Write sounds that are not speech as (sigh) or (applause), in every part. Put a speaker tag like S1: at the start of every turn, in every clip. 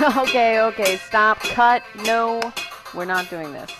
S1: (laughs) okay, okay, stop, cut, no, we're not doing this.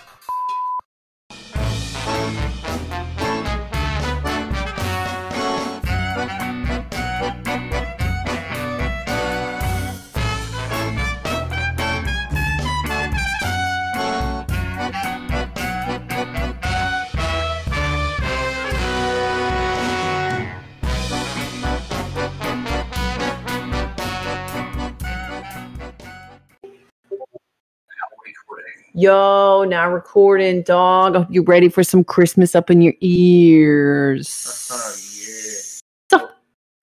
S1: Yo, now recording, dog. Are you ready for some Christmas up in your ears?
S2: yeah.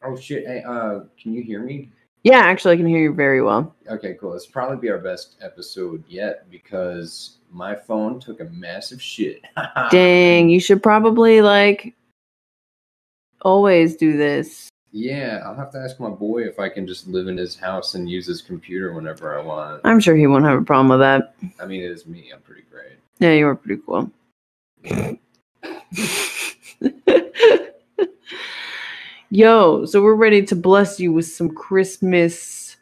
S2: Oh shit! Hey, uh, can you hear me?
S1: Yeah, actually, I can hear you very well.
S2: Okay, cool. This will probably be our best episode yet because my phone took a massive shit. (laughs)
S1: Dang, you should probably like always do this.
S2: Yeah, I'll have to ask my boy if I can just live in his house and use his computer whenever I want.
S1: I'm sure he won't have a problem with that.
S2: I mean, it is me. I'm pretty great.
S1: Yeah, you are pretty cool. (laughs) Yo, so we're ready to bless you with some Christmas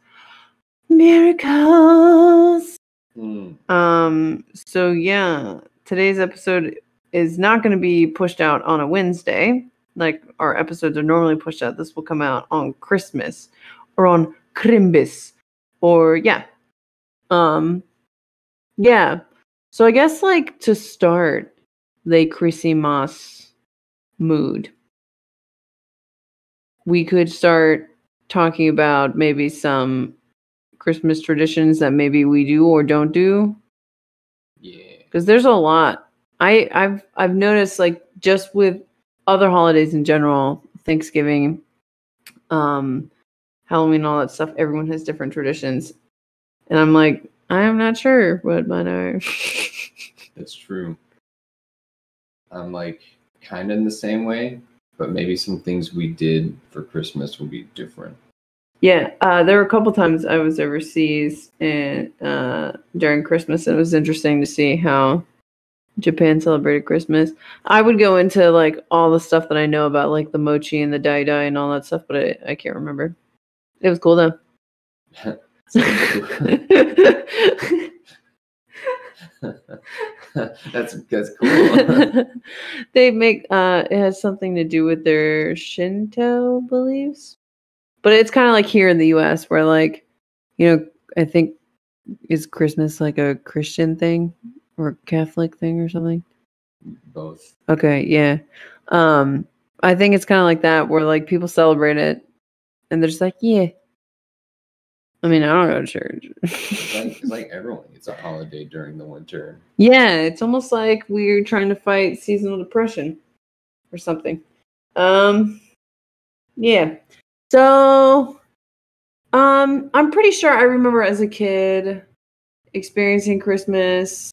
S1: miracles.
S2: Hmm.
S1: Um, so yeah, today's episode is not going to be pushed out on a Wednesday like our episodes are normally pushed out. This will come out on Christmas or on Crimbus or yeah. Um yeah. So I guess like to start the Christmas mood, we could start talking about maybe some Christmas traditions that maybe we do or don't do
S2: Yeah.
S1: because there's a lot. I I've I've noticed like just with other holidays in general, Thanksgiving, um, Halloween, all that stuff. Everyone has different traditions, and I'm like, I am not sure what mine are. (laughs)
S2: That's true. I'm like kind of in the same way, but maybe some things we did for Christmas will be different.
S1: yeah, uh, there were a couple times I was overseas and uh, during Christmas, and it was interesting to see how Japan celebrated Christmas. I would go into like all the stuff that I know about, like the mochi and the dai dai and all that stuff, but I, I can't remember. It was cool though. (laughs)
S2: that's that's cool. (laughs)
S1: they make uh it has something to do with their Shinto beliefs. But it's kind of like here in the US where like you know, I think is Christmas like a Christian thing or Catholic thing or something?
S2: Both.
S1: Okay, yeah. Um I think it's kind of like that where like people celebrate it and they're just like, yeah. I mean, I don't go to church.
S2: It's like, it's (laughs) like everyone gets a holiday during the winter.
S1: Yeah, it's almost like we're trying to fight seasonal depression or something. Um yeah. So um I'm pretty sure I remember as a kid experiencing Christmas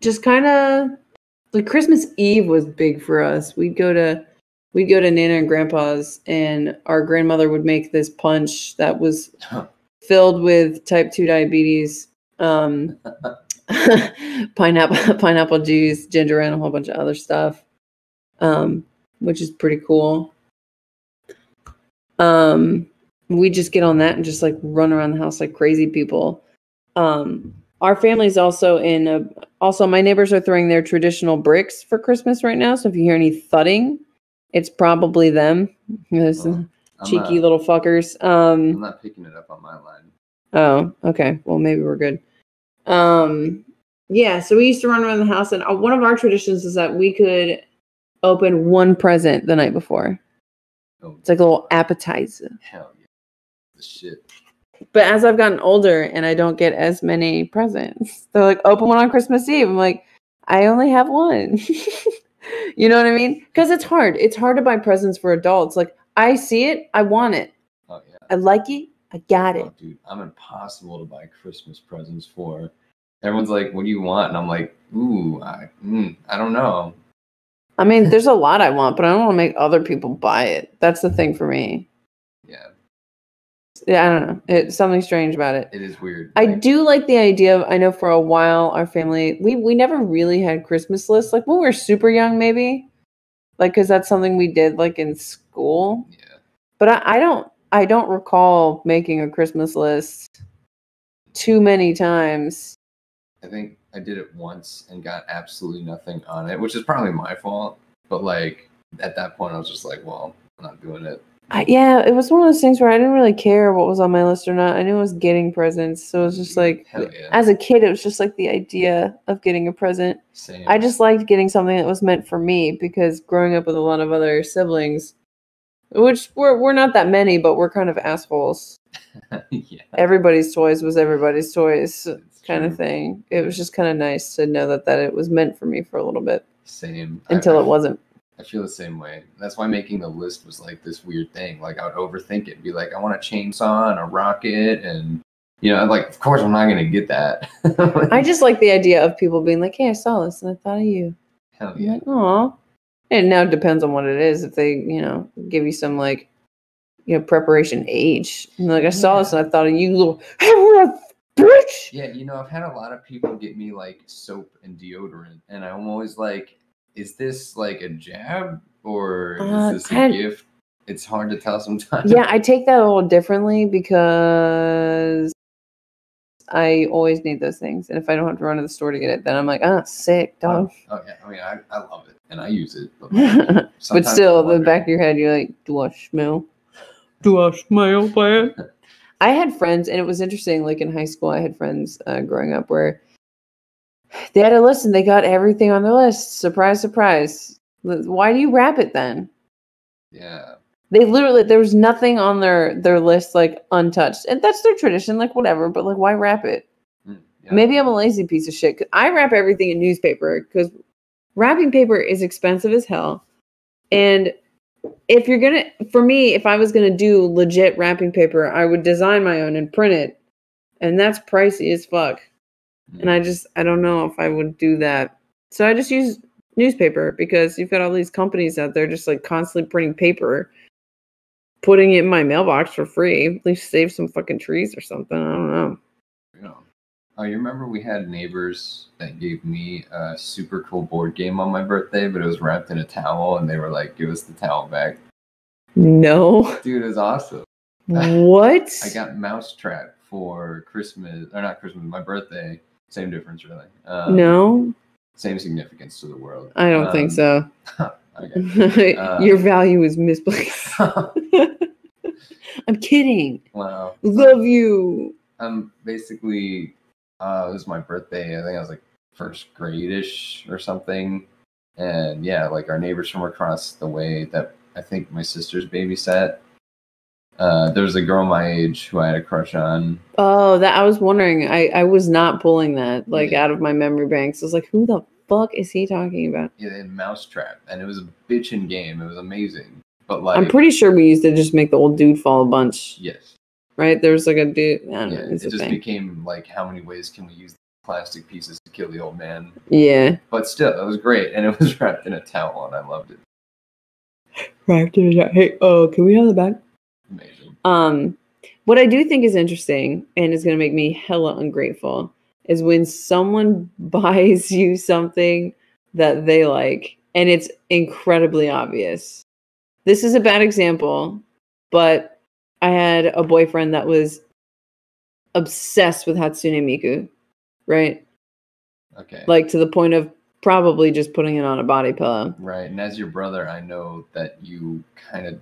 S1: just kind of like Christmas Eve was big for us. We'd go to we'd go to Nana and Grandpa's and our grandmother would make this punch that was filled with type 2 diabetes um (laughs) pineapple (laughs) pineapple juice ginger and a whole bunch of other stuff um which is pretty cool. Um we just get on that and just like run around the house like crazy people. Um our family's also in a also my neighbors are throwing their traditional bricks for christmas right now so if you hear any thudding it's probably them those
S2: Well,
S1: cheeky
S2: not,
S1: little fuckers um
S2: I'm not picking it up on my line.
S1: Oh, okay. Well, maybe we're good. Um, yeah. So we used to run around the house, and uh, one of our traditions is that we could open one present the night before.
S2: Oh,
S1: It's like a little appetizer.
S2: hell yeah. The shit.
S1: But as I've gotten older and I don't get as many presents, they're like, open one on Christmas Eve. I'm like, I only have one. (laughs) you know what I mean? Because it's hard. It's hard to buy presents for adults. Like, I see it, I want it.
S2: Oh yeah.
S1: I like it, I got it.
S2: Oh, dude, I'm impossible to buy Christmas presents for. Everyone's like, "What do you want?" And I'm like, "Ooh, I, mm, I don't know."
S1: I mean, there's a lot I want, but I don't want to make other people buy it. That's the thing for me.
S2: Yeah,
S1: I don't know. It's something strange about it.
S2: it is weird.
S1: I
S2: Like,
S1: do like the idea of I know for a while our family we we never really had Christmas lists like when we were super young maybe. Like cuz that's something we did like in school.
S2: Yeah,
S1: But I, I don't I don't recall making a Christmas list too many times.
S2: I think I did it once and got absolutely nothing on it, which is probably my fault. But like at that point, I was just like, well, I'm not doing it.
S1: I, yeah, it was one of those things where I didn't really care what was on my list or not. I knew I was getting presents, so it was just like,
S2: yeah.
S1: as a kid, it was just like the idea of getting a present.
S2: Same.
S1: I just liked getting something that was meant for me because growing up with a lot of other siblings, which we're we're not that many, but we're kind of assholes. (laughs)
S2: yeah.
S1: Everybody's toys was everybody's toys,
S2: it's
S1: kind
S2: true.
S1: of thing. It was just kind of nice to know that that it was meant for me for a little bit
S2: Same.
S1: Until
S2: I,
S1: it wasn't.
S2: I feel the same way. That's why making the list was like this weird thing. Like I would overthink it, be like, I want a chainsaw and a rocket, and you know, like of course I'm not gonna get that. (laughs)
S1: I just like the idea of people being like, "Hey, I saw this and I thought of you."
S2: Hell
S1: I'm
S2: yeah.
S1: like, "Aw." And now it depends on what it is. If they, you know, give you some like, you know, preparation age, and like I saw this and I thought of you, little hey, bitch.
S2: Yeah, you know, I've had a lot of people get me like soap and deodorant, and I'm always like, is this like a jab or
S1: Uh,
S2: is this a gift? It's hard to tell sometimes.
S1: Yeah, I take that a little differently because I always need those things, and if I don't have to run to the store to get it, then I'm like, ah, sick dog.
S2: Oh, yeah. I mean, I, I love it and I use it. But, (laughs)
S1: but still, the back of your head, you're like, do I smell? Do I smell bad? (laughs) I had friends, and it was interesting. Like in high school, I had friends uh, growing up where they had a list and they got everything on their list. Surprise, surprise. Why do you wrap it then?
S2: Yeah.
S1: They literally there was nothing on their their list like untouched, and that's their tradition. Like whatever, but like why wrap it?
S2: Mm, yeah.
S1: Maybe I'm a lazy piece of shit. I wrap everything in newspaper because wrapping paper is expensive as hell. And if you're gonna, for me, if I was gonna do legit wrapping paper, I would design my own and print it, and that's pricey as fuck. And I just, I don't know if I would do that. So I just use newspaper because you've got all these companies out there just like constantly printing paper, putting it in my mailbox for free. At least save some fucking trees or something. I don't know.
S2: Yeah. Oh, you remember we had neighbors that gave me a super cool board game on my birthday, but it was wrapped in a towel, and they were like, "Give us the towel back."
S1: No.
S2: Dude, it was awesome. (laughs)
S1: What?
S2: I got Mousetrap for Christmas, or not Christmas, my birthday. Same difference, really. Um,
S1: no,
S2: Same significance to the world.
S1: I don't think
S2: Um,
S1: so. (laughs) (laughs)
S2: Okay. Uh,
S1: Your value is misplaced. (laughs) I'm kidding.
S2: wow.
S1: Love you.
S2: I'm basically, uh, it was my birthday. I think I was like first grade-ish or something. And yeah, like our neighbors from across the way that I think my sister's babysat. Uh, there was a girl my age who I had a crush on.
S1: Oh, that I was wondering. I I was not pulling that like
S2: Yeah.
S1: out of my memory banks. I was like, who the fuck is he talking about?
S2: Yeah, they had Mousetrap, and it was a bitchin' game. It was amazing. But like,
S1: I'm pretty sure we used to just make the old dude fall a bunch,
S2: yes,
S1: right? There was like a dude. I don't
S2: yeah.
S1: know.
S2: It
S1: a
S2: just
S1: thing.
S2: became like, how many ways can we use plastic pieces to kill the old man?
S1: yeah.
S2: But still, it was great, and it was (laughs) wrapped in a towel, and I loved it.
S1: Right. Hey, oh, can we have the back?
S2: Amazing.
S1: Um, what I do think is interesting and is going to make me hella ungrateful is when someone (laughs) buys you something that they like and it's incredibly obvious. This is a bad example, but I had a boyfriend that was obsessed with Hatsune Miku, right?
S2: Okay.
S1: Like to the point of probably just putting it on a body pillow.
S2: Right, and as your brother, I know that you kind of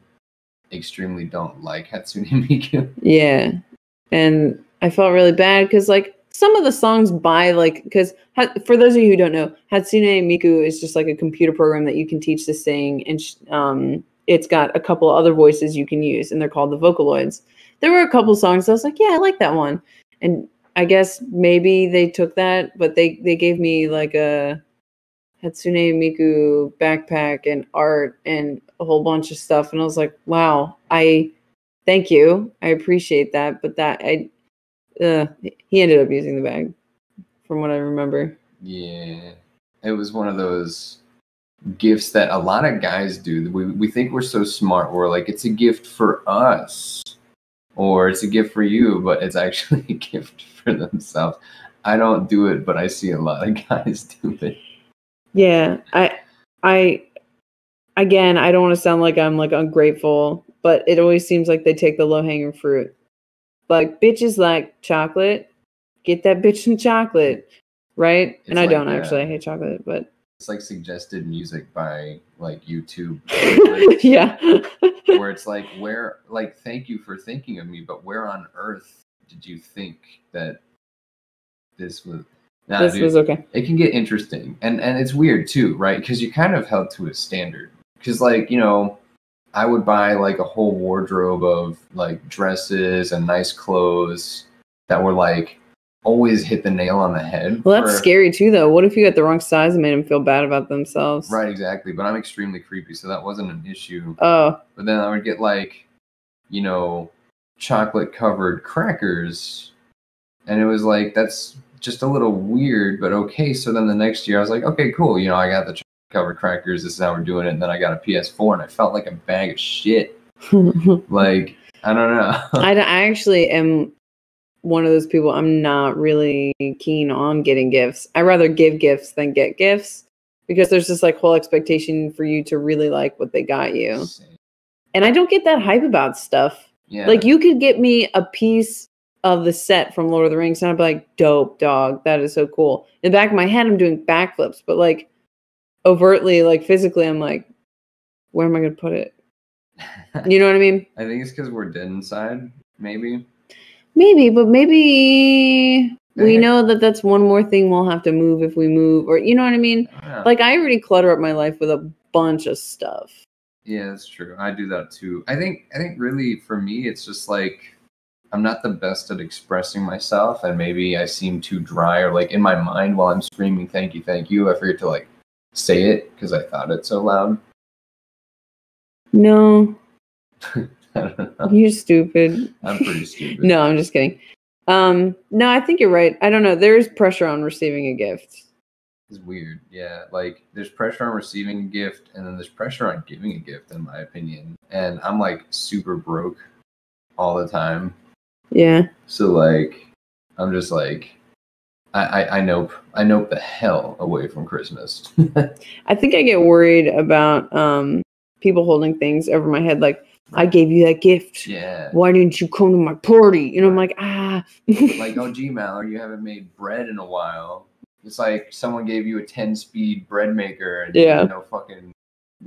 S2: extremely don't like Hatsune (laughs) Miku.
S1: Yeah. And I felt really bad because, like, some of the songs by, like, because for those of you who don't know, Hatsune Miku is just like a computer program that you can teach to sing. And um, it's got a couple other voices you can use, and they're called the Vocaloids. There were a couple songs I was like, yeah, I like that one. And I guess maybe they took that, but they, they gave me like a Hatsune Miku backpack and art and a whole bunch of stuff. And I was like, wow, I thank you. I appreciate that. But that I uh he ended up using the bag from what I remember.
S2: Yeah, it was one of those gifts that a lot of guys do. We we think we're so smart. We're like, it's a gift for us, or it's a gift for you, but it's actually (laughs) a gift for themselves. I don't do it, but I see a lot of (laughs) guys do it.
S1: Yeah. I I again I don't want to sound like I'm like ungrateful, but it always seems like they take the low hanging fruit. Like bitches like chocolate, get that bitch some chocolate, right? and I
S2: like,
S1: don't
S2: uh,
S1: actually. I hate chocolate, but
S2: It's like suggested music by like YouTube, (laughs)
S1: yeah. (laughs)
S2: where it's like, where, like, thank you for thinking of me, but where on earth did you think that this was? Nah,
S1: this
S2: dude,
S1: was okay.
S2: it can get interesting, and and it's weird too, right? Because you kind of held to a standard. Because like you know, I would buy like a whole wardrobe of like dresses and nice clothes that were like always hit the nail on the head.
S1: Well, that's
S2: for-
S1: scary too, though. What if you got the wrong size and made them feel bad about themselves?
S2: Right, exactly. But I'm extremely creepy, so that wasn't an issue.
S1: Oh,
S2: But then I would get like, you know, chocolate covered crackers. And it was like, that's just a little weird, but okay. So then the next year I was like, okay, cool. You know, I got the cover crackers. This is how we're doing it. And then I got a PS4 and I felt like a bag of shit. (laughs) Like, I don't know. (laughs)
S1: I actually am one of those people. I'm not really keen on getting gifts. I rather give gifts than get gifts because there's this like whole expectation for you to really like what they got you. And I don't get that hype about stuff.
S2: yeah.
S1: Like you could get me a piece of the set from Lord of the Rings and I'd be like, dope, dog. That is so cool. In the back of my head, I'm doing backflips, but like overtly, like physically, I'm like, where am I going to put it? (laughs) You know what I mean?
S2: I think it's because we're dead inside, maybe.
S1: Maybe, but maybe we know that that's one more thing we'll have to move if we move, or you know what I mean?
S2: I.
S1: Like I already clutter up my life with a bunch of stuff.
S2: Yeah, that's true. I do that too. I think I think really for me it's just like I'm not the best at expressing myself and maybe I seem too dry or like in my mind while I'm screaming thank you, thank you, I forget to like say it because I thought it so loud.
S1: No, (laughs)
S2: I don't know.
S1: you're stupid.
S2: I'm pretty stupid. (laughs)
S1: No, I'm just kidding. Um, no, I think you're right. I don't know. There is pressure on receiving a gift.
S2: It's weird. Yeah. Like there's pressure on receiving a gift and then there's pressure on giving a gift in my opinion. And I'm like super broke all the time.
S1: Yeah.
S2: So like, I'm just like, I I, I nope I nope the hell away from Christmas. (laughs)
S1: I think I get worried about um people holding things over my head like I gave you that gift.
S2: yeah.
S1: Why didn't you come to my party? You know, I'm like, ah.
S2: Like oh gee Mallory, you haven't made bread in a while. It's like someone gave you a ten speed bread maker and
S1: Yeah.
S2: you know fucking.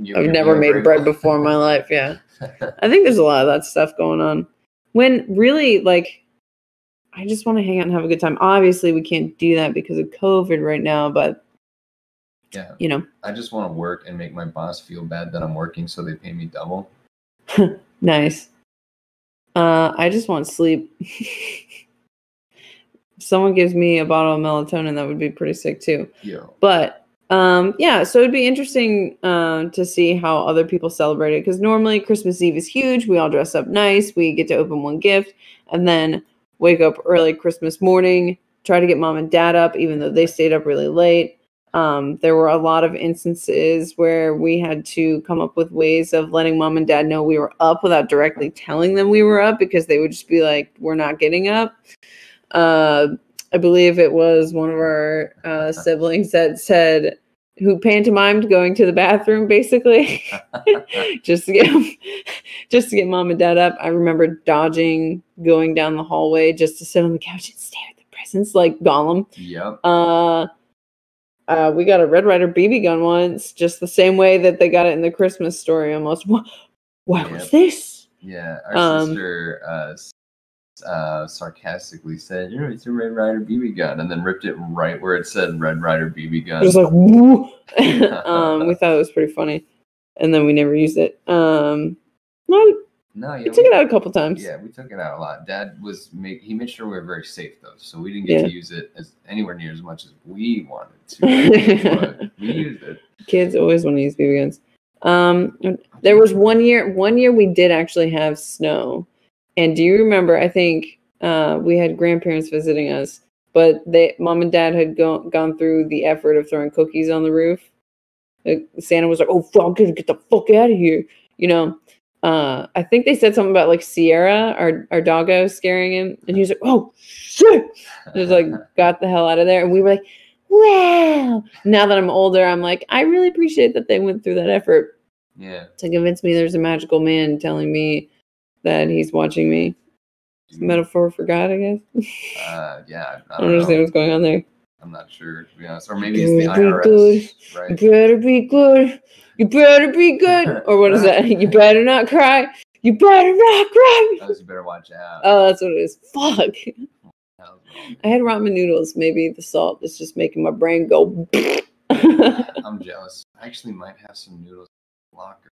S2: You,
S1: I've never made bread before in my life. Yeah. (laughs) I think there's a lot of that stuff going on. When really, like, I just want to hang out and have a good time. Obviously, we can't do that because of COVID right now, but
S2: yeah.
S1: you know,
S2: I just want to work and make my boss feel bad that I'm working, so they pay me double. (laughs)
S1: nice. Uh, I just want sleep. (laughs) if someone gives me a bottle of melatonin, that would be pretty sick too.
S2: Yeah.
S1: But um, yeah, so it'd be interesting uh, to see how other people celebrate it because normally Christmas Eve is huge. We all dress up nice. We get to open one gift and then wake up early Christmas morning, try to get mom and dad up, even though they stayed up really late. Um, there were a lot of instances where we had to come up with ways of letting mom and dad know we were up without directly telling them we were up because they would just be like, "We're not getting up." Uh, I believe it was one of our uh, (laughs) siblings that said, who pantomimed going to the bathroom basically, (laughs) just to get (laughs) just to get mom and dad up. I remember dodging going down the hallway just to sit on the couch and stare at the presents like Gollum.
S2: Yep.
S1: Uh, uh, we got a Red Ryder BB gun once, just the same way that they got it in the Christmas story almost. What, what was this?
S2: Yeah. Our
S1: Um,
S2: sister uh, uh, sarcastically said, "You know, it's a Red Ryder BB gun," and then ripped it right where it said Red Ryder BB gun.
S1: It was like, (laughs) um, we thought it was pretty funny, and then we never used it. Um, no,
S2: no, yeah,
S1: we took it out a couple times.
S2: Yeah, we took it out a lot. Dad was make he made sure we were very safe though, so we didn't get
S1: Yeah.
S2: to use it as anywhere near as much as we wanted to. but (laughs) we used it.
S1: Kids always want to use BB guns. Um, there was one year. One year we did actually have snow, and do you remember? I think uh, we had grandparents visiting us, but they, mom and dad had go, gone through the effort of throwing cookies on the roof. Like, Santa was like, "Oh, fuck, get get the fuck out of here," you know. Uh, I think they said something about like Sierra, our our doggo, scaring him, and he was like, "Oh shit!" Just like (laughs) got the hell out of there, and we were like, "Wow!" Now that I'm older, I'm like, I really appreciate that they went through that effort.
S2: Yeah.
S1: to convince me there's a magical man telling me that he's watching me. It's a metaphor for God, I guess. (laughs)
S2: Uh, yeah. I
S1: I
S2: don't
S1: don't understand what's going on there.
S2: I'm not sure to be honest. Or maybe it's the
S1: Good,
S2: IRS.
S1: You better be good. You better be good. (laughs) Or what is that? You better not cry. You better not cry.
S2: Those you better watch out.
S1: Oh, that's what it is. Fuck.
S2: That was wrong.
S1: I had ramen noodles. Maybe the salt is just making my brain go.
S2: I'm jealous. I actually might have some noodles in the locker.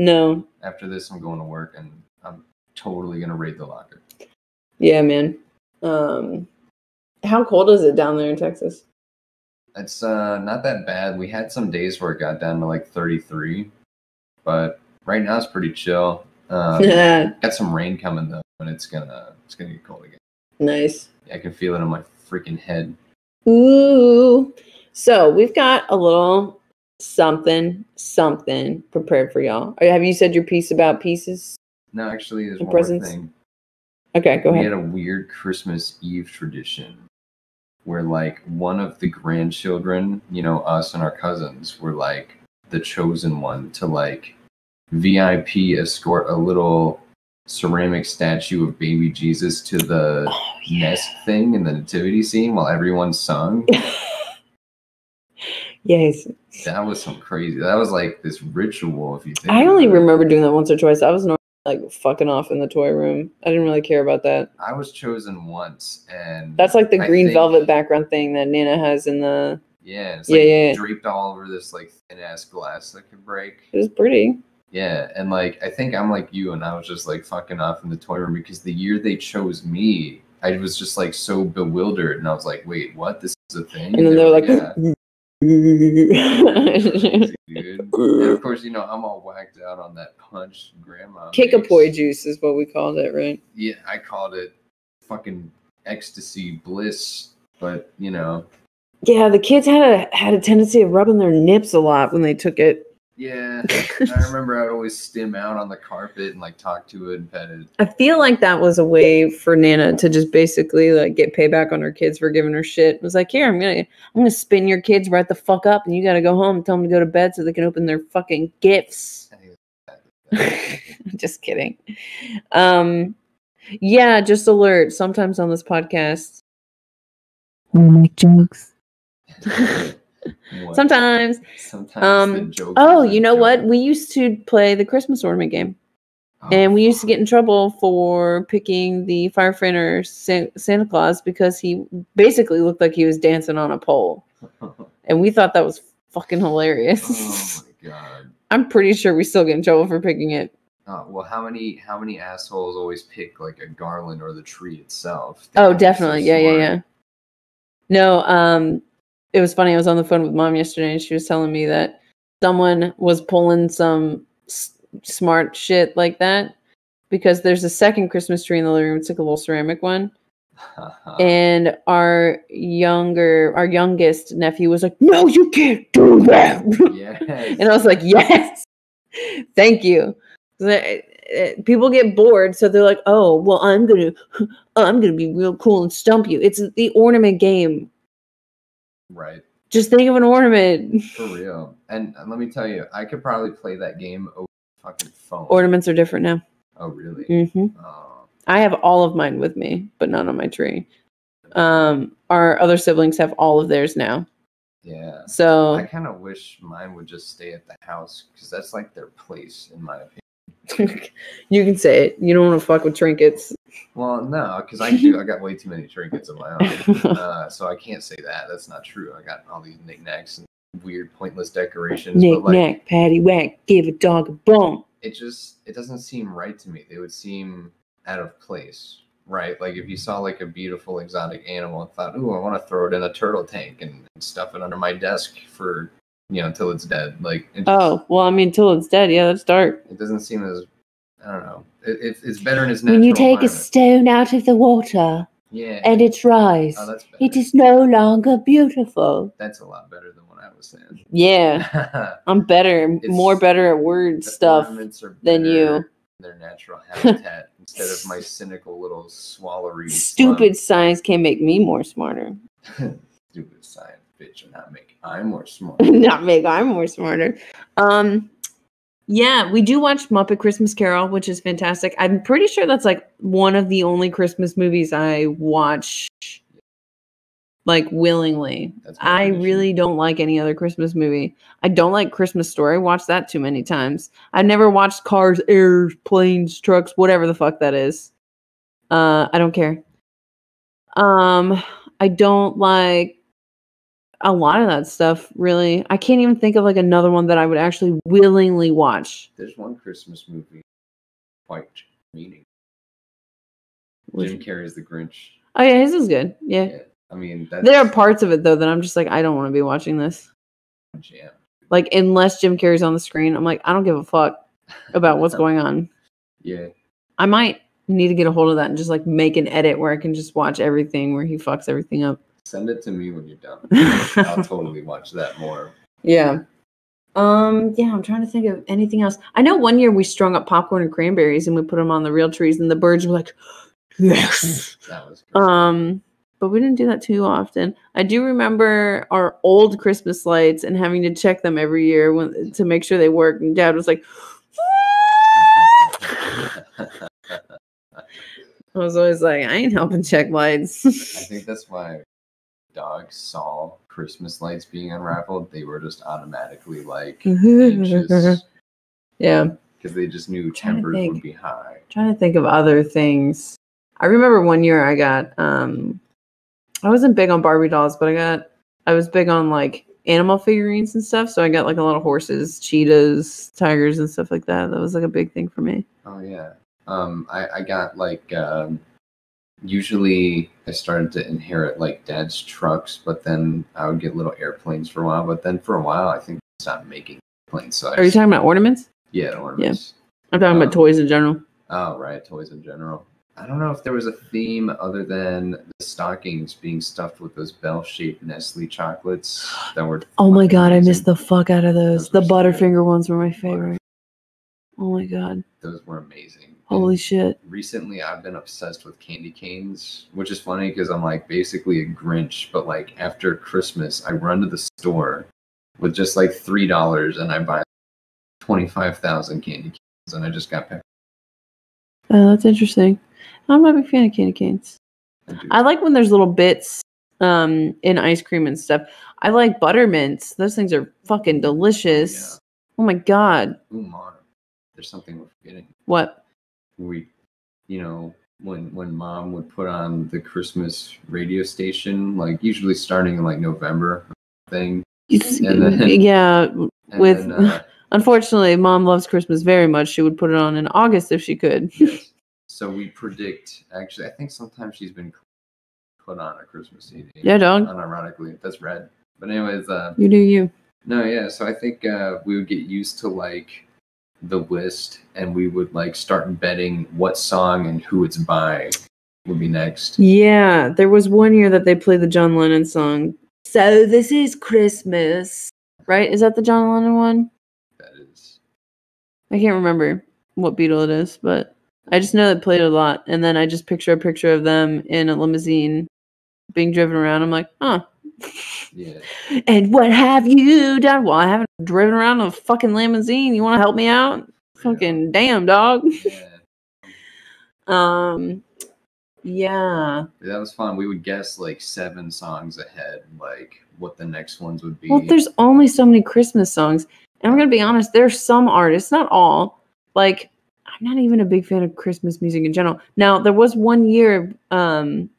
S1: No.
S2: After this, I'm going to work and I'm totally gonna raid the locker.
S1: Yeah, man. Um, how cold is it down there in Texas?
S2: It's uh not that bad. We had some days where it got down to like 33, but right now it's pretty chill. Um, (laughs) got some rain coming though, and it's gonna it's gonna get cold again.
S1: nice.
S2: I can feel it on my freaking head.
S1: Ooh. So we've got a little something, something prepared for y'all. Oh, have you said your piece about pieces?
S2: No, actually, there's
S1: The
S2: one more thing.
S1: Okay, go
S2: we
S1: ahead.
S2: We had a weird Christmas Eve tradition where like one of the grandchildren, you know, us and our cousins were like the chosen one to like VIP escort a little ceramic statue of baby Jesus to the
S1: Oh,
S2: nest thing in the nativity scene while everyone sung. (laughs)
S1: yes.
S2: that was some crazy. That was like this ritual if you think
S1: I only remember doing that once or twice. I was normally like fucking off in the toy room. I didn't really care about that.
S2: I was chosen once and
S1: That's like the green
S2: think-
S1: velvet background thing that Nana has in the.
S2: Yeah, it's
S1: Yeah,
S2: like
S1: yeah, yeah.
S2: draped all over this like thin ass glass that could break.
S1: It was pretty.
S2: Yeah, and like I think I'm like you, and I was just like fucking off in the toy room because the year they chose me, I was just like so bewildered, and I was like, "Wait, what? This is a thing?"
S1: And then
S2: they
S1: they're
S2: were
S1: like,
S2: "Yeah."
S1: Kick
S2: Dude. And of course, you know I'm all whacked out on that punch grandma.
S1: poi juice is what we called it, right?
S2: Yeah, I called it fucking ecstasy bliss, but you know,
S1: Yeah, the kids had a had a tendency of rubbing their nips a lot when they took it.
S2: Yeah. (laughs) I remember I'd always stim out on the carpet and like talk to it and pet it.
S1: I feel like that was a way for Nana to just basically like get payback on her kids for giving her shit. It was like, here, I'm gonna I'm gonna spin your kids right the fuck up, and you gotta go home and tell them to go to bed so they can open their fucking gifts.
S2: I (laughs) think
S1: just kidding. Um, yeah, just alert. Sometimes on this podcast, we make jokes. (laughs) Sometimes.
S2: Sometimes
S1: Um, Oh, you know what? We used to play the Christmas ornament game.
S2: Oh,
S1: and we used to get in trouble for picking the firefighter Santa Claus because he basically looked like he was dancing on a pole, (laughs) and we thought that was fucking hilarious.
S2: oh (laughs) my god.
S1: I'm pretty sure we still get in trouble for picking it.
S2: Uh, well, how many how many assholes always pick like a garland or the tree itself? They
S1: Oh,
S2: so
S1: definitely. Yeah, yeah, yeah. No, um, it was funny. I was on the phone with mom yesterday, and she was telling me that someone was pulling some s- smart shit like that because there's a second Christmas tree in the living room. It's like a little ceramic one. (laughs) and our younger our youngest nephew was like no you can't do that
S2: yes. (laughs)
S1: and i was like yes thank you uh, uh, people get bored so they're like oh well i'm gonna (laughs) i'm gonna be real cool and stump you it's the ornament game
S2: right.
S1: just think of an ornament
S2: For real. And let me tell you, I could probably play that game over fucking phone.
S1: ornaments are different now
S2: Oh, really?
S1: hmm
S2: Oh,
S1: i have all of mine with me but not on my tree um our other siblings have all of theirs now
S2: yeah.
S1: so
S2: I kind of wish mine would just stay at the house because that's like their place, in my opinion. (laughs)
S1: you can say it. You don't want to fuck with trinkets.
S2: Well, no, because I (laughs) do. I got way too many trinkets of my own, (laughs) uh, so I can't say that. That's not true. I got all these knickknacks and weird, pointless decorations.
S1: Knick
S2: but like,
S1: knack, patty whack, give a dog a bone.
S2: it just it doesn't seem right to me. They would seem out of place, right? Like if you saw like a beautiful exotic animal and thought, "Ooh, I want to throw it in a turtle tank and, and stuff it under my desk for you know until it's dead." Like, it just,
S1: Oh, well, I mean, till it's dead. Yeah, that's dark.
S2: it doesn't seem as I don't know. It, it's it's better in its natural
S3: When you take a stone out of the water
S2: yeah,
S3: and it's dries,
S2: oh,
S3: it is no longer beautiful.
S2: That's a lot better than what I was saying.
S1: Yeah, (laughs) I'm better,
S2: It's-
S1: more better at word stuff. than you.
S2: Their natural habitat instead of my cynical little swallery.
S1: Stupid science can't make me more smarter. (laughs)
S2: Stupid science bitch, and not make I'm more smart. (laughs)
S1: Not make I'm more smarter. Um, Yeah, we do watch Muppet Christmas Carol, which is fantastic. I'm pretty sure that's like one of the only Christmas movies I watch like willingly. I really don't like any other Christmas movie. I don't like Christmas Story. Watched that too many times. I've never watched Cars, Airs, Planes, Trucks, whatever the fuck that is. Uh, I don't care. Um, I don't like a lot of that stuff. Really, I can't even think of like another one that I would actually willingly watch.
S2: There's one Christmas movie, quite meaning.
S1: Which-
S2: Jim Carrey's The Grinch.
S1: Oh yeah, his is good. Yeah.
S2: Yeah, I mean that's
S1: There are parts of it though that I'm just like, I don't want to be watching this.
S2: jam.
S1: Like, unless Jim Carrey's on the screen, I'm like, I don't give a fuck about what's (laughs) going on.
S2: Yeah,
S1: I might need to get a hold of that and just like make an edit where I can just watch everything where he fucks everything up.
S2: Send it to me when you're done. (laughs) I'll totally watch that more.
S1: yeah. Um, yeah, I'm trying to think of anything else. I know one year we strung up popcorn and cranberries and we put them on the real trees and the birds were like, yes.
S2: That was great.
S1: Um, but we didn't do that too often. I do remember our old Christmas lights and having to check them every year when, to make sure they worked. And Dad was like, (laughs) I was always like, I ain't helping check lights.
S2: I think that's why dogs saw Christmas lights being unraveled. They were just automatically like anxious (laughs)
S1: yeah,
S2: because they just knew tempers would be high.
S1: trying to think of other things. I remember one year I got um I wasn't big on Barbie dolls, but I got I was big on like animal figurines and stuff. So I got like a lot of horses, cheetahs, tigers, and stuff like that. That was like a big thing for me.
S2: Oh yeah. Um, I I got like um, usually I started to inherit like dad's trucks, but then I would get little airplanes for a while. But then for a while, I think they stopped making planes. So I
S1: Are you
S2: just-
S1: talking about ornaments?
S2: yeah, ornaments.
S1: I'm talking
S2: Um,
S1: about toys in general.
S2: Oh, right, toys in general. I don't know if there was a theme other than the stockings being stuffed with those bell-shaped Nestle chocolates that were.
S1: Oh my god, I missed the fuck out of those.
S2: Those
S1: The
S2: were so.
S1: Butterfinger ones were my favorite. Oh my god.
S2: Those were amazing.
S1: Holy shit.
S2: recently, I've been obsessed with candy canes, which is funny because I'm like basically a Grinch. But like after Christmas, I run to the store with just like three dollars, and I buy twenty-five thousand candy canes, and I just got back.
S1: Oh, that's interesting. I'm not a big fan of candy canes. I like when there's little bits um in ice cream and stuff. I like buttermints. Those things are fucking delicious. Oh my god.
S2: Mom, there's something we're forgetting.
S1: What?
S2: We you know when when mom would put on the christmas radio station like usually starting in like november thing then- (laughs)
S1: yeah, (laughs) With-
S2: then, uh, (laughs)
S1: unfortunately, mom loves Christmas very much. She would put it on in August if she could.
S2: yes. so we predict actually i think sometimes she's been put on a christmas cd
S1: Yeah, dog.
S2: unironically that's red but anyways uh
S1: You do you.
S2: no yeah so i think uh we would get used to like the list and we would like start betting what song and who it's by would be next
S1: Yeah, there was one year that they played the John Lennon song. So this is Christmas, right? Is that the John Lennon one?
S2: that is
S1: I can't remember what Beatle it is, but I just know they played a lot. And then I just picture a picture of them in a limousine being driven around. I'm like, huh.
S2: Yeah
S1: And what have you done? Well, I haven't driven around a fucking limousine. You want to help me out? Fucking damn, dog.
S2: yeah (laughs)
S1: Um, yeah.
S2: That was fun. We would guess like seven songs ahead, like what the next ones would be.
S1: Well, there's only so many Christmas songs. And I'm going to be honest, there's some artists, not all. Like, I'm not even a big fan of Christmas music in general. Now, there was one year um,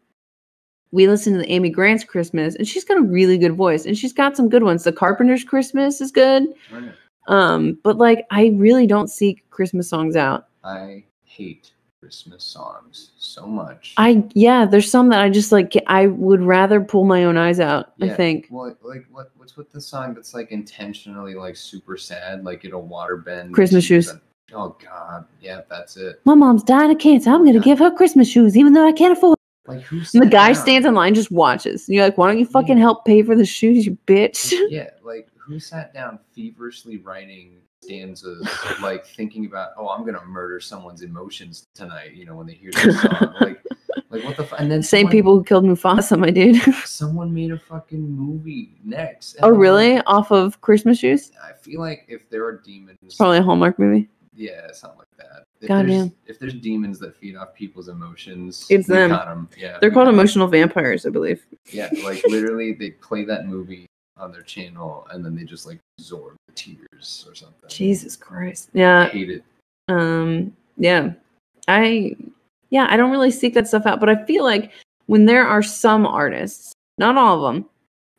S1: we listened to the Amy Grant's Christmas, and she's got a really good voice, and she's got some good ones. The Carpenter's Christmas is good.
S2: Right.
S1: Um, but like, I really don't seek Christmas songs out.
S2: I hate Christmas songs so much.
S1: I, yeah, there's some that I just like, I would rather pull my own eyes out, I think.
S2: Well, like what? What's with the song that's like intentionally like super sad, like it'll water bend.
S1: Christmas shoes.
S2: Oh God, yeah, that's it.
S1: My mom's dying of cancer. I'm going to give her Christmas shoes, even though I can't afford
S2: Like who's
S1: And the guy stands in line, just watches. And you're like, why don't you fucking
S2: Yeah.
S1: help pay for the shoes, you bitch?
S2: Yeah, (laughs) like who sat down feverishly writing stanzas, like thinking about, oh, I'm gonna murder someone's emotions tonight. You know, when they hear this song, (laughs) like Like what the? F- and then
S1: Same
S2: someone-
S1: people who killed Mufasa, my dude. (laughs)
S2: Someone made a fucking movie next.
S1: oh,
S2: I'm like,
S1: really? Off of Christmas shoes?
S2: I feel like if there are demons,
S1: Probably a Hallmark movie.
S2: yeah, something like that. If
S1: Goddamn.
S2: there's, if there's demons that feed off people's emotions,
S1: It's
S2: we
S1: them.
S2: got 'em. Yeah,
S1: They're called
S2: got 'em.
S1: emotional vampires, I believe.
S2: Yeah, like literally, they play that movie on their channel, and then they just like absorb the tears or something.
S1: Jesus Christ.
S2: Yeah, I
S1: Yeah.
S2: hate it.
S1: Um, yeah. I yeah, I don't really seek that stuff out, but I feel like when there are some artists, not all of them,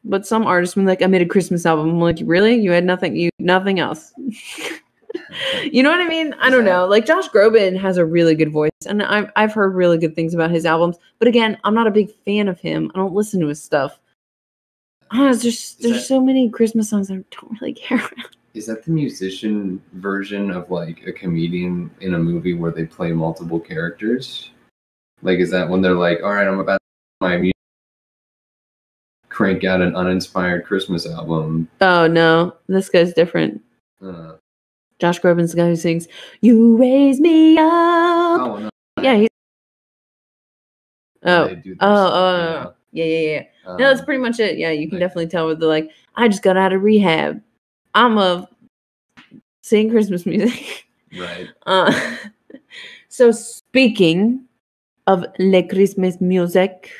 S1: but some artists when like I made a Christmas album, I'm like, really? You had nothing you nothing else. (laughs) you know what I mean? I don't know. Like Josh Groban has a really good voice, and I've I've heard really good things about his albums. But again, I'm not a big fan of him. I don't listen to his stuff. Know, there's there's
S2: that-
S1: so many Christmas songs I don't really (laughs) care about.
S2: Is that the musician version of like a comedian in a movie where they play multiple characters? Like, is that when they're like, "All right, I'm about to my mu- crank out an uninspired Christmas album"?
S1: Oh no, this guy's different.
S2: Uh,
S1: Josh Groban's the guy who sings "You Raise Me Up."
S2: oh no!
S1: yeah, he's. Oh, oh, oh, yeah, yeah, yeah.
S2: yeah.
S1: No, that's
S2: Um,
S1: pretty much it. Yeah, you can
S2: like-
S1: definitely tell with the like. I just got out of rehab. I'm a sing Christmas music.
S2: right. (laughs)
S1: Uh, so speaking of le Christmas music,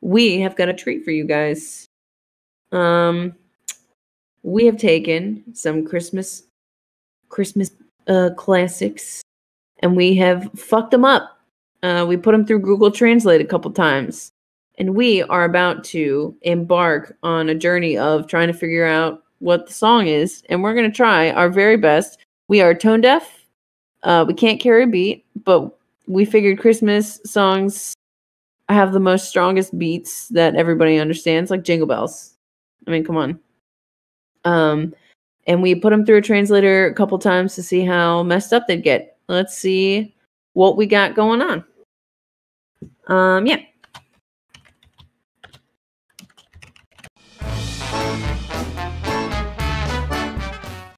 S1: we have got a treat for you guys. Um, we have taken some Christmas Christmas uh, classics and we have fucked them up. Uh, we put them through Google Translate a couple times, and we are about to embark on a journey of trying to figure out what the song is, and we're gonna try our very best. We are tone deaf. Uh, we can't carry a beat, but we figured Christmas songs have the most strongest beats that everybody understands, like Jingle Bells. I mean, come on. Um, and we put them through a translator a couple times to see how messed up they'd get. Let's see what we got going on. Um, yeah.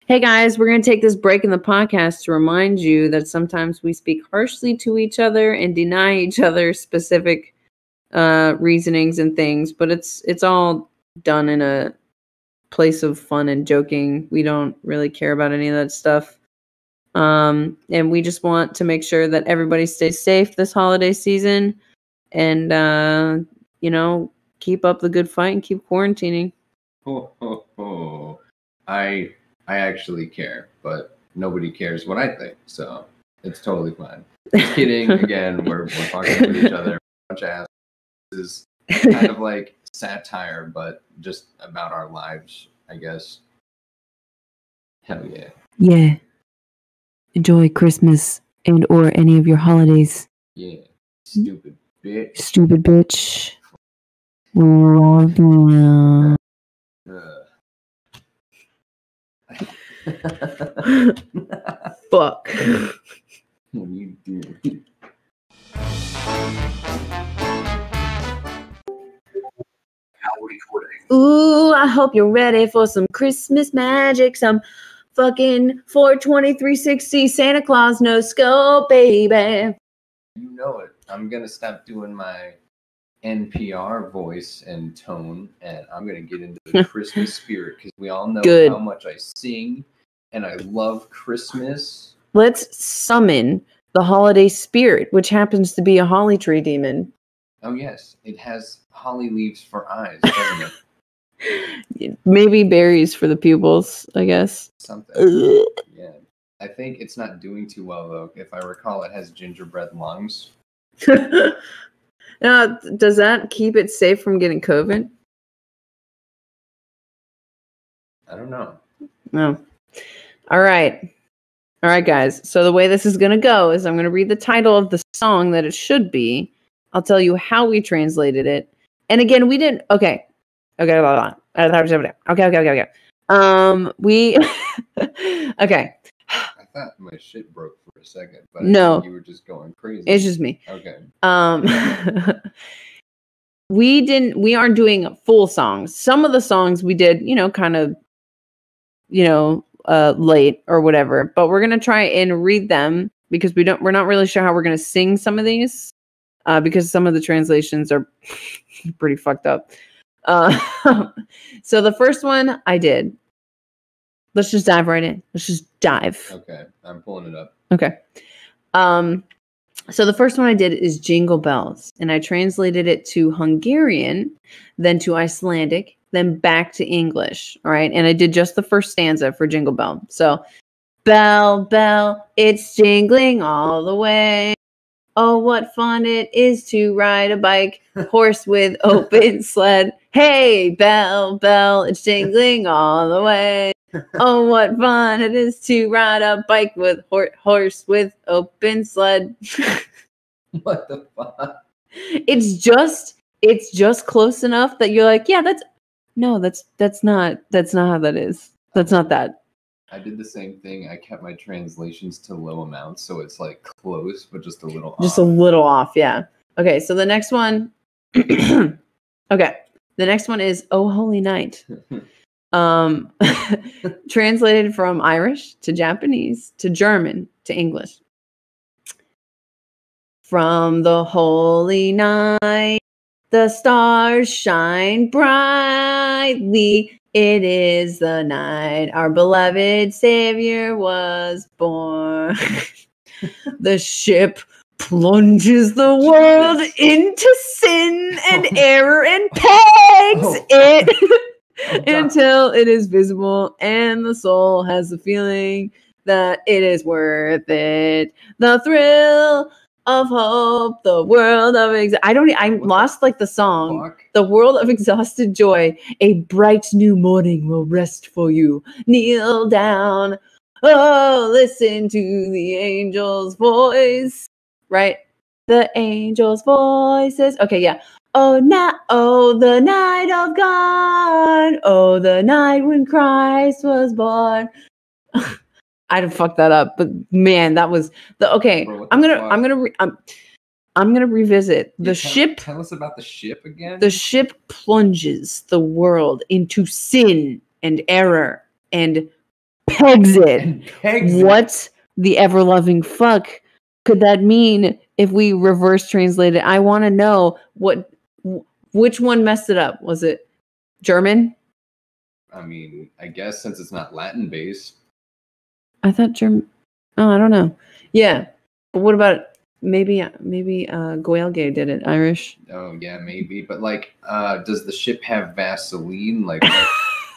S1: Hey guys, we're going to take this break in the podcast to remind you that sometimes we speak harshly to each other and deny each other specific uh, reasonings and things, but it's it's all done in a place of fun and joking. We don't really care about any of that stuff. Um, and we just want to make sure that everybody stays safe this holiday season and uh, you know, keep up the good fight and keep quarantining.
S2: Ho, ho, ho. I I actually care, but nobody cares what I think, so it's totally fine. Just kidding. (laughs) Again, we're we're talking with each other. Bunch of ass. This is kind of (laughs) like satire, but just about our lives, I guess. Hell yeah.
S1: Yeah. Enjoy Christmas and or any of your holidays,
S2: Yeah. Stupid bitch.
S1: stupid bitch. Love you. (laughs) Fuck.
S2: you do.
S1: Ooh, I hope you're ready for some Christmas magic, some fucking 42360 Santa Claus no scope, baby.
S2: You know it. I'm gonna stop doing my NPR voice and tone, and I'm gonna get into the (laughs) Christmas spirit because we all know
S1: Good.
S2: how much I sing and I love Christmas.
S1: Let's summon the holiday spirit, which happens to be a holly tree demon.
S2: Oh yes, it has holly leaves for eyes, doesn't it? (laughs)
S1: Maybe berries for the pupils, I guess.
S2: Something. Yeah. I think it's not doing too well though. If I recall, it has gingerbread lungs. (laughs)
S1: now, does that keep it safe from getting COVID?
S2: I don't know.
S1: No. All right. All right, guys. So the way this is going to go is I'm going to read the title of the song that it should be. I'll tell you how we translated it. And again, we didn't. Okay. Okay. Blah, blah, blah. Okay. Okay. Okay. Okay. Um, we. (laughs) okay.
S2: I thought my shit broke for a second, but
S1: No.
S2: you were just going crazy.
S1: It's just me.
S2: okay.
S1: Um, (laughs) we didn't. We aren't doing full songs. Some of the songs we did, you know, kind of, you know, uh, late or whatever. But we're gonna try and read them because we don't. We're not really sure how we're gonna sing some of these. Uh, because some of the translations are (laughs) pretty fucked up. Uh, (laughs) so the first one I did. Let's just dive right in. Let's just dive.
S2: Okay, I'm pulling it up.
S1: Okay. Um, so the first one I did is Jingle Bells, and I translated it to Hungarian, then to Icelandic, then back to English. All right. And I did just the first stanza for Jingle Bell. So, bell, bell, it's jingling all the way. Oh, what fun it is to ride a bike, horse with (laughs) open sled. Hey, bell, bell, it's jingling all the way. Oh, what fun it is to ride a bike with hor- horse with open sled. (laughs)
S2: What the fuck?
S1: it's just it's just close enough that you're like, yeah, that's no, that's that's not that's not how that is. That's not that.
S2: I did the same thing. I kept my translations to low amounts, so it's like close, but just a little.
S1: Just a little off, yeah. Okay, so the next one (clears throat) Okay. The next one is Oh Holy Night. (laughs) Um (laughs) translated from Irish to Japanese to German to English. From the holy night, the stars shine brightly. It is the night our beloved Savior was born. (laughs) the ship plunges the world into sin (laughs) and error and pegs
S2: Oh.
S1: it (laughs)
S2: Oh,
S1: until it is visible and the soul has the feeling that it is worth it. The thrill of hope, the world of ex- I don't I lost like the song.
S2: Fuck.
S1: The world of exhausted joy, a bright new morning will rest for you. Kneel down. Oh, listen to the angel's voice. Right? The angel's voices. Okay, yeah. Oh, now, oh, the night of God. Oh, the night when Christ was born. I done fucked that up, but man, that was the okay.
S2: Bro,
S1: I'm gonna,
S2: fuck?
S1: I'm gonna, re, I'm, I'm gonna revisit the
S2: tell-
S1: ship
S2: Tell us about the ship again.
S1: the ship plunges the world into sin and error and pegs it.
S2: and pegs it.
S1: The ever loving fuck could that mean if we reverse translate it? I want to know what which one messed it up. Was it German?
S2: I mean, I guess since it's not Latin based,
S1: I thought German. Oh, I don't know. Yeah, but what about maybe maybe uh Goelge did it Irish?
S2: oh yeah, maybe. But like, uh, does the ship have Vaseline? Like,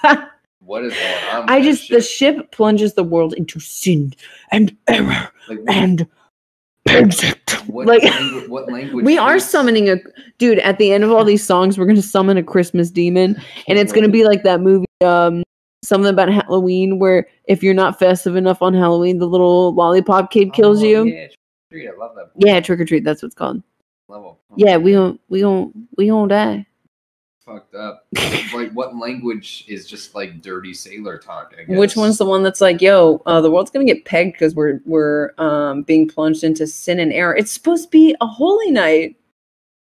S2: what, (laughs) what is going on?
S1: I just the
S2: ship?
S1: ship plunges the world into sin and error
S2: like, what,
S1: and
S2: what,
S1: like-
S2: language, what (laughs) language?
S1: We are summoning a dude at the end of all these songs. We're gonna summon a Christmas demon, (laughs) and it's gonna be like that movie, um, something about Halloween, where if you're not festive enough on Halloween, the little lollipop kid kills
S2: Oh,
S1: you.
S2: Yeah, Trick or Treat, I love that.
S1: Yeah, trick or treat. That's what's called.
S2: level. Oh,
S1: Yeah, we don't, we don't, we don't die.
S2: fucked up. (laughs) like, what language is just like dirty sailor talk? I guess.
S1: Which one's the one that's like, yo, uh, the world's gonna get pegged because we're we're um being plunged into sin and error. It's supposed to be a holy night,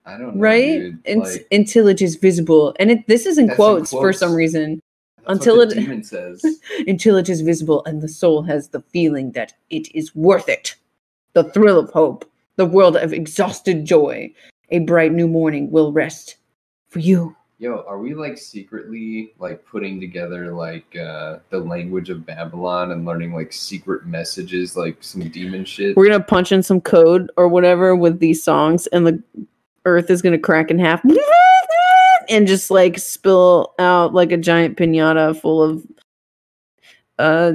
S2: I don't know,
S1: right?
S2: dude. Like,
S1: until it is visible, and it this is in
S2: That's in
S1: quotes, for some reason. Until it-
S2: demon (laughs) says.
S1: until it is visible and the soul has the feeling that it is worth it. The thrill of hope, the world of exhausted joy, a bright new morning will rest for you.
S2: Yo, are we like secretly like putting together like uh the language of Babylon and learning like secret messages, like some demon shit?
S1: We're gonna punch in some code or whatever with these songs, and the earth is gonna crack in half (laughs) and just like spill out like a giant pinata full of uh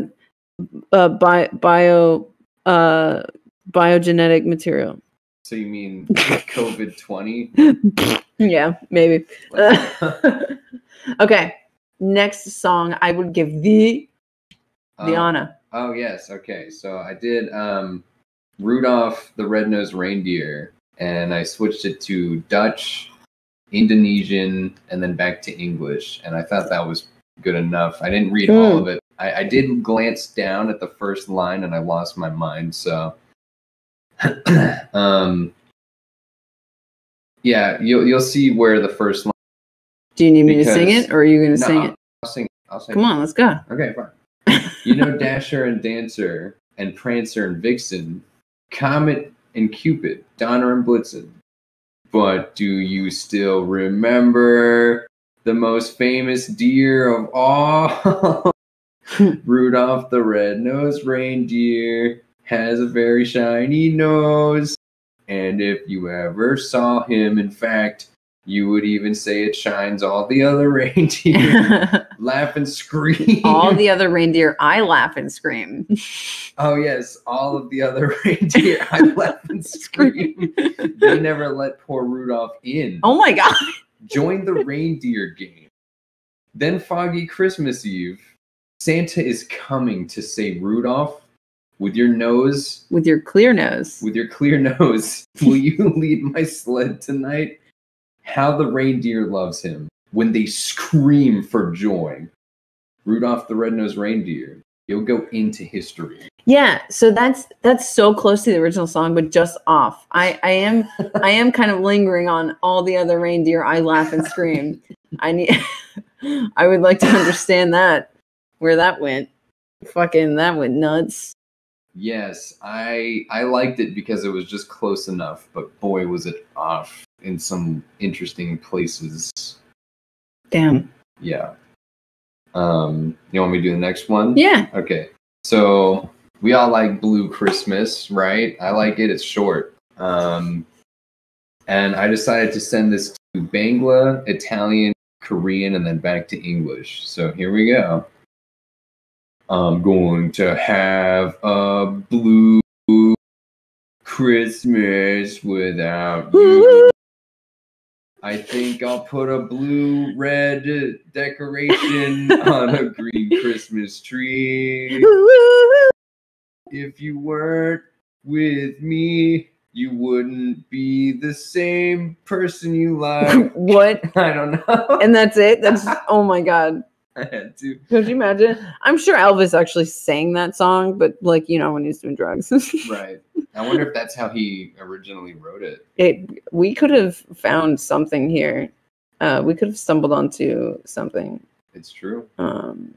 S1: uh bi- bio uh biogenetic material.
S2: So you mean (laughs) COVID twenty?
S1: yeah, maybe. (laughs) okay. Next song I would give thee the honor.
S2: Oh yes, okay. So I did um Rudolph the Red-Nosed Reindeer and I switched it to Dutch, Indonesian, and then back to English. And I thought that was good enough. I didn't read all
S1: Mm.
S2: of it. I, I did glance down at the first line and I lost my mind, so (clears throat) um yeah, you'll you'll see where the first line
S1: Do you need me to sing it or are you going to
S2: No,
S1: sing it?
S2: I'll sing I'll sing
S1: Come on, let's go.
S2: Okay, fine. (laughs) You know Dasher and Dancer and Prancer and Vixen, Comet and Cupid, Donner and Blitzen, But do you still remember the most famous deer of all? (laughs) Rudolph the red-nosed reindeer has a very shiny nose. And if you ever saw him, in fact, you would even say it shines all the other (laughs) reindeer. (laughs) Laugh and scream.
S1: All the other reindeer, I laugh and scream.
S2: Oh yes, all of the other (laughs) reindeer. I laugh and scream. they (laughs) never let poor Rudolph in.
S1: Oh my god.
S2: Join the reindeer game. Then foggy Christmas Eve, Santa is coming to say, Rudolph, with your nose,
S1: With your clear nose.
S2: with your clear (laughs) nose, will you lead my sled tonight? How the reindeer loves him when they scream for joy. Rudolph the red-nosed reindeer. You'll go into history.
S1: Yeah, so that's that's so close to the original song, but just off. I I am I am kind of lingering on all the other reindeer. I laugh and scream. I need. (laughs) I would like to understand that where that went. Fucking that went nuts.
S2: Yes, I I liked it because it was just close enough, but boy was it off in some interesting places.
S1: Damn.
S2: Yeah. Um, you want me to do the next one?
S1: Yeah.
S2: Okay. So we all like Blue Christmas, right? I like it. It's short. Um, and I decided to send this to Bangla, Italian, Korean, and then back to English. So here we go. I'm going to have a blue Christmas without you. I think I'll put a blue red decoration on a green Christmas tree. If you weren't with me, you wouldn't be the same person you like. (laughs)
S1: what?
S2: I don't know.
S1: And that's it. That's (laughs) oh my god.
S2: I had to.
S1: Could you imagine? I'm sure Elvis actually sang that song, but like you know when he's doing drugs. (laughs)
S2: Right. I wonder if that's how he originally wrote it.
S1: it we could have found something here. Uh, we could have stumbled onto something.
S2: It's true.
S1: Um,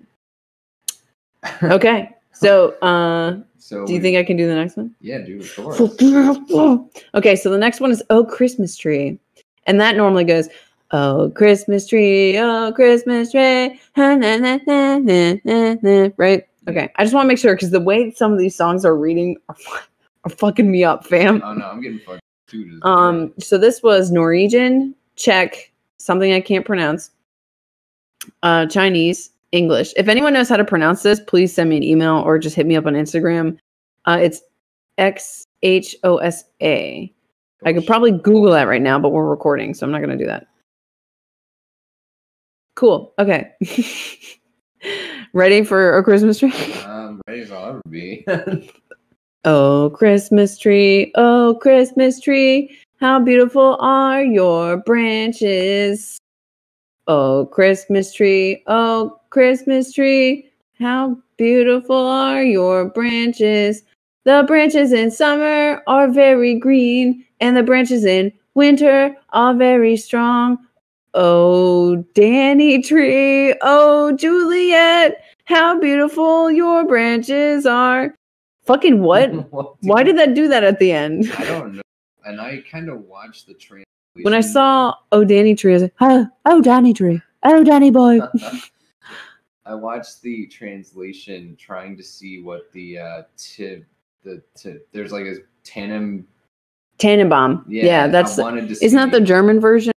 S1: okay, so uh, (laughs)
S2: So
S1: do you
S2: we-
S1: think I can do the next one?
S2: Yeah, dude, of (laughs) course.
S1: okay, so the next one is "Oh Christmas Tree," and that normally goes, "Oh Christmas tree, oh Christmas tree," ha, na, na, na, na, na, na," right? Okay, I just want to make sure because the way some of these songs are reading are, (laughs) are fucking me up, fam.
S2: Oh no, I'm getting fucked too.
S1: Um, so this was Norwegian, Czech, something I can't pronounce, uh, Chinese, English. If anyone knows how to pronounce this, please send me an email or just hit me up on Instagram. Uh, it's X H O S A. I could probably Google that right now, but we're recording, so I'm not going to do that. Cool. Okay. (laughs) Ready for a Christmas tree?
S2: Um, ready as I'll ever be. (laughs)
S1: Oh, Christmas tree, oh, Christmas tree, how beautiful are your branches. Oh, Christmas tree, oh, Christmas tree, how beautiful are your branches. The branches in summer are very green, and the branches in winter are very strong. Oh, Danny tree, oh, Juliet, how beautiful your branches are. Fucking what? (laughs) Why did that do that at the end?
S2: I don't know. And I kind of watched the translation.
S1: When I saw Oh Danny Tree, I was like, oh, oh Danny Tree. Oh Danny boy. (laughs)
S2: I watched the translation trying to see what the uh the t- there's like a Tannum
S1: Tannenbaum.
S2: yeah,
S1: Yeah, that's
S2: I wanted to
S1: isn't that the German version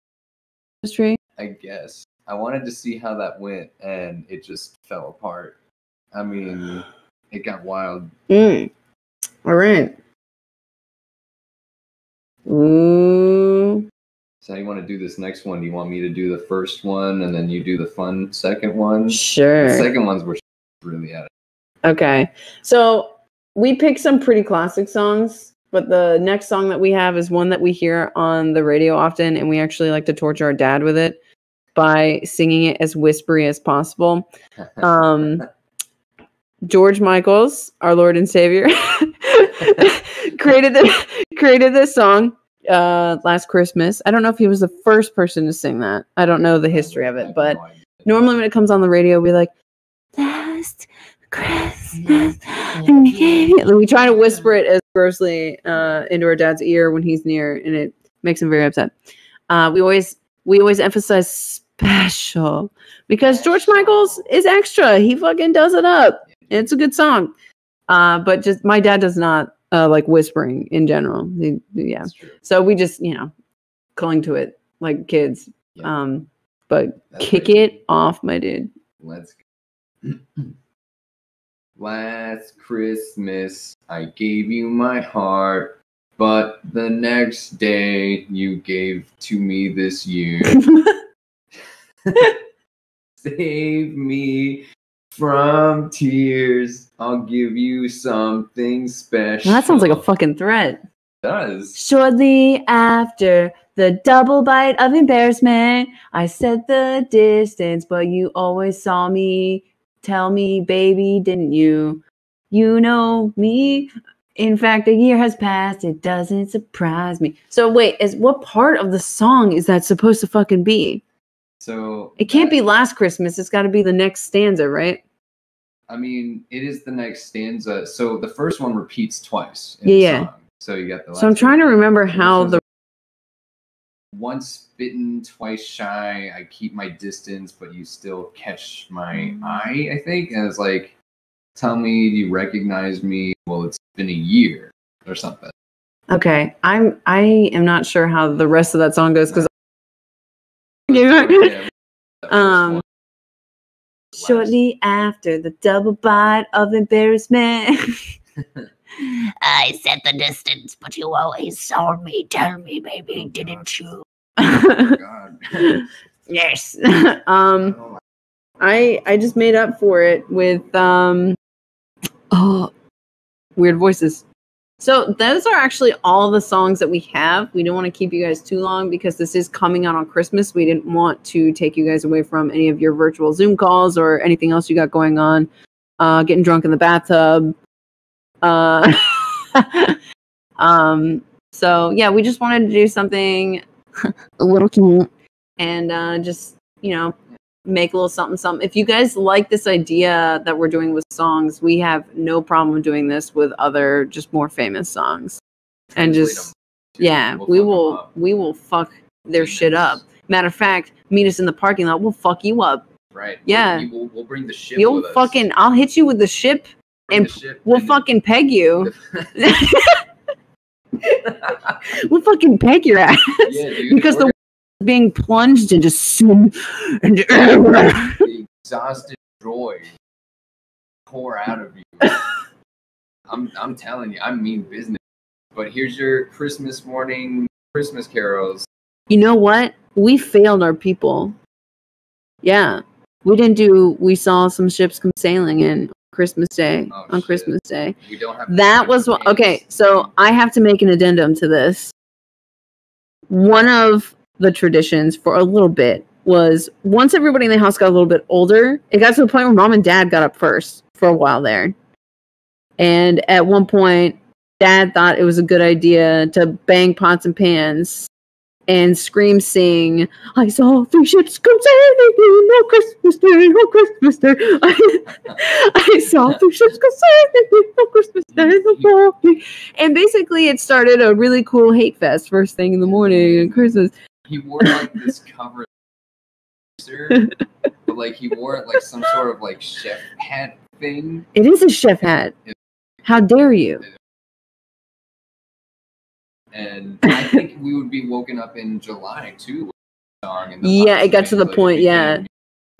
S1: of tree?
S2: I guess. I wanted to see how that went and it just fell apart. I mean, it got wild.
S1: Mm. All right. Ooh.
S2: So you want to do this next one? Do you want me to do the first one and then you do the fun second one? The
S1: Sure.
S2: second ones were really at it.
S1: Okay. So we picked some pretty classic songs, but the next song that we have is one that we hear on the radio often, and we actually like to torture our dad with it by singing it as whispery as possible. (laughs) Um, George Michaels, our Lord and Savior, (laughs) created the, created this song uh, last Christmas. I don't know if he was the first person to sing that. I don't know the history of it, but normally when it comes on the radio, we like last Christmas. We try to whisper it as grossly uh, into our dad's ear when he's near, and it makes him very upset. Uh, we always we always emphasize special because George Michael's is extra. He fucking does it up. It's a good song. Uh, but just my dad does not uh, like whispering in general. He- yeah. So we just, you know, cling to it like kids.
S2: Yeah.
S1: Um, but
S2: That's
S1: kick it off, my dude.
S2: Let's go. (clears throat) Last Christmas, I gave you my heart, but the next day you gave to me this year. (laughs) (laughs) Save me from tears. I'll give you something special.
S1: that sounds like a fucking threat.
S2: does.
S1: Shortly after the double bite of embarrassment, I set the distance, but you always saw me. Tell me, baby, didn't you? You know me. In fact, a year has passed. It doesn't surprise me. So wait, is what part of the song is that supposed to fucking be?
S2: So
S1: It can't be last Christmas. It's got to be the next stanza, right?
S2: I mean, it is the next stanza. So the first one repeats twice.
S1: Yeah.
S2: So you got the.
S1: So I'm trying to remember how the
S2: once bitten, twice shy. I keep my distance, but you still catch my eye. I think, and it's like, tell me, do you recognize me? Well, it's been a year or something.
S1: Okay, I'm I am not sure how the rest of that song goes because (laughs)
S2: Yeah,
S1: Um. Shortly after the double bite of embarrassment. (laughs)
S4: I set the distance, but you always saw me. Tell me, baby, didn't you?
S2: Oh, (laughs)
S1: yes. (laughs) um I I just made up for it with um oh weird voices. So those are actually all the songs that we have. We don't want to keep you guys too long because this is coming out on Christmas. We didn't want to take you guys away from any of your virtual Zoom calls or anything else you got going on. Uh getting drunk in the bathtub. Uh (laughs) um so yeah, we just wanted to do something (laughs) a little cute and uh just, you know, make a little something something. If you guys like this idea that we're doing with songs, we have no problem doing this with other just more famous songs. And just yeah,
S2: We'll
S1: we will we will fuck their shit up. Matter of fact, meet us in the parking lot. We'll fuck you up.
S2: Right.
S1: Yeah.
S2: We'll, we'll, we'll bring the ship.
S1: You'll fucking. I'll hit you with the ship.
S2: Bring
S1: and
S2: the ship
S1: We'll
S2: and-
S1: fucking peg you. (laughs) (laughs) we'll fucking peg your ass
S2: yeah, dude.
S1: because the being plunged into sin and
S2: the exhausted joy pour out of you. (laughs) I'm I'm telling you, I mean business. But here's your Christmas morning Christmas carols.
S1: you know what? We failed our people. Yeah. We didn't do we saw some ships come sailing in Christmas Day
S2: Oh,
S1: on
S2: shit.
S1: Christmas Day.
S2: We don't have
S1: That was what okay, so I have to make an addendum to this. One of the traditions for a little bit was once everybody in the house got a little bit older, it got to the point where mom and dad got up first for a while there. And at one point, dad thought it was a good idea to bang pots and pans and scream sing, I saw three ships come sailing in on Christmas Day, on Christmas Day. (laughs) I saw three ships come sailing in on oh, Christmas Day, And basically, it started a really cool hate fest first thing in the morning on Christmas.
S2: He wore like this cover but like he wore it like some sort of like chef hat thing.
S1: It is a chef hat. How dare you?
S2: And I think we would be woken up in July too. with the Song and the
S1: Yeah, it got to the
S2: like,
S1: point, yeah.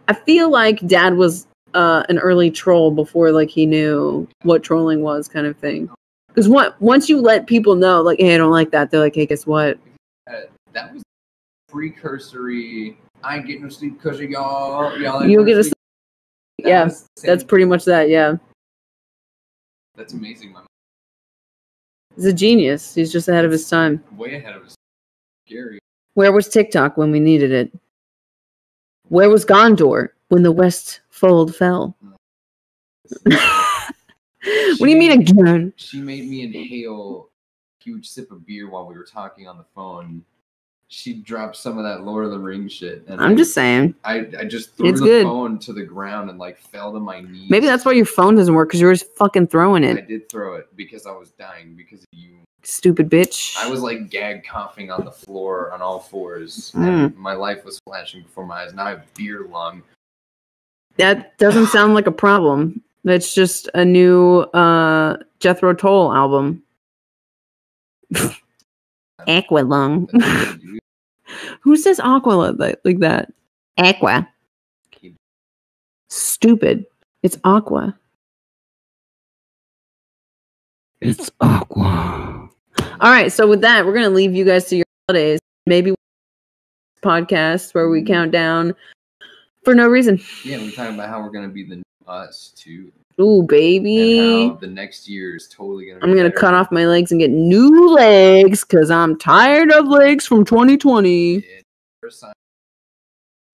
S1: I feel like dad was uh, an early troll before like he knew what trolling was, kind of thing. Because what once you let people know, like, hey, I don't like that, they're like, hey, guess what?
S2: uh, that was precursory. I ain't getting no sleep because of y'all. Y'all ain't
S1: You'll get a
S2: sleep."
S1: Yeah, That's pretty much that. Yeah,
S2: That's amazing. My
S1: he's a genius. He's just ahead of his time.
S2: way ahead of us. Scary.
S1: Where was TikTok when we needed it? Where was Gondor when the West Fold fell? (laughs) what do you mean again?
S2: She made me inhale a huge sip of beer while we were talking on the phone. She dropped some of that Lord of the Rings shit. And
S1: I'm
S2: I-
S1: just saying.
S2: I, I just threw
S1: It's
S2: the
S1: good.
S2: phone to the ground and like fell to my knees.
S1: Maybe that's why your phone doesn't work because you're just fucking throwing it.
S2: I did throw it because I was dying because of you.
S1: Stupid bitch.
S2: I was like gag coughing on the floor on all fours.
S1: Mm.
S2: And my life was flashing before my eyes. Now I have beer lung.
S1: that doesn't (sighs) sound like a problem. That's just a new uh Jethro Tull album. (laughs) Aqualung.
S2: That's what you do.
S1: Who says aqua like that- Aqua. Stupid. It's aqua. It's aqua. All right, so with that, we're gonna leave you guys to your holidays. Maybe podcast where we mm-hmm. count down for no reason.
S2: Yeah, we're talking about how we're gonna be the new us too,
S1: Ooh, baby.
S2: the next year is totally gonna.
S1: I'm gonna
S2: better.
S1: cut off my legs and get new legs because I'm tired of legs from 2020.
S2: First sign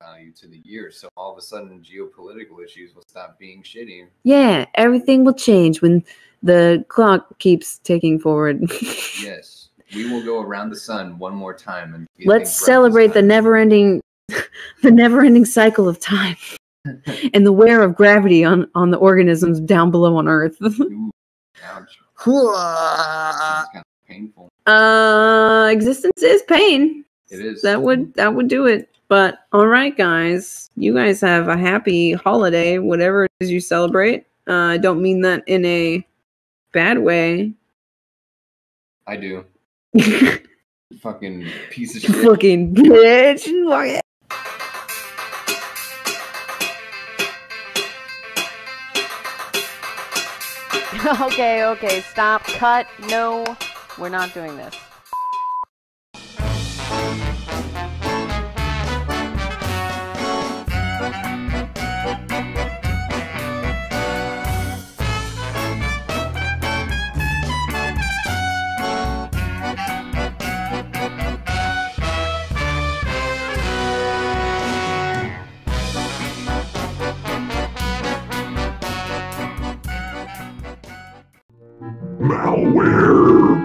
S2: value to the year, so all of a sudden geopolitical issues will stop being shitty.
S1: Yeah, everything will change when the clock keeps ticking forward. (laughs)
S2: Yes, we will go around the sun one more time and
S1: Let's
S2: things right this
S1: celebrate the never-ending, (laughs) the never-ending cycle of time (laughs) and the wear of gravity on on the organisms down below on Earth.
S2: Ooh, (laughs) ouch.
S1: uh,
S2: kind of painful.
S1: existence is pain.
S2: It is.
S1: That would that would do it. But all right, guys, you guys have a happy holiday, whatever it is you celebrate. Uh, I don't mean that in a bad way.
S2: I do. (laughs) Fucking piece of shit.
S1: Fucking bitch. (laughs)
S5: okay, okay, stop, cut, no, we're not doing this.
S6: Malware.